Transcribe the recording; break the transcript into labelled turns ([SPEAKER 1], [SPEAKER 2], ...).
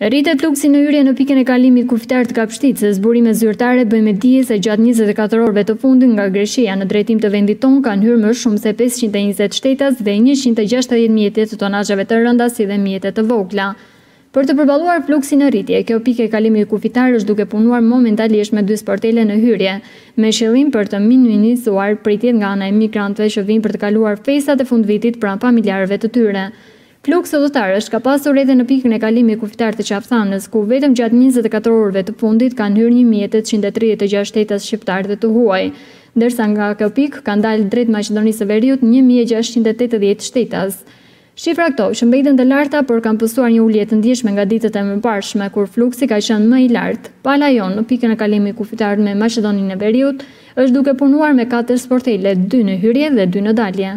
[SPEAKER 1] Rritet fluksi në hyrje në pikën e kalimit kufitar të Kapshticës, burime zyrtare bëjnë me dije se gjatë njëzet e katër orëve të fundit nga Greqia në drejtim të vendit tonë kanë hyrë më shumë se pesëqind e njëzet shtetas dhe njëqind e gjashtëdhjetë mjete të tonazheve të rënda si dhe mjete të vogla. Për të përballuar fluksin në rritje, kjo pikë e kalimit kufitar është duke punuar momentalisht me dy sportele në hyrje, me qëllim për të minimizuar pritjet nga ana e emigrantëve që vijnë për të kaluar festat e fundvitit pranë familjarëve të tyre. Fluks udhëtarësh ka pasur edhe në pikën e kalimit kufitar të Qafë-Thanës, ku vetëm gjatë njëzet e katër orëve të fundit kanë hyrë një mijë e tetëqind e tridhjetë e gjashtë shtetas shqiptarë dhe të huaj, ndërsa nga kjo pikë kanë dalë drejt Maqedonisë së Veriut një mijë e gjashtëqind e tetëdhjetë shtetas. Shifra këto, që mbeten të larta, por kanë pësuar një ulje të ndjeshme nga ditët e mëparshme, kur fluksi ka qenë më i lartë. Pala jonë në pikën e kalimit kufitar me Maqedoninë e Veriut është duke punuar me katër sportele, dy në hyrje dhe dy në dalje.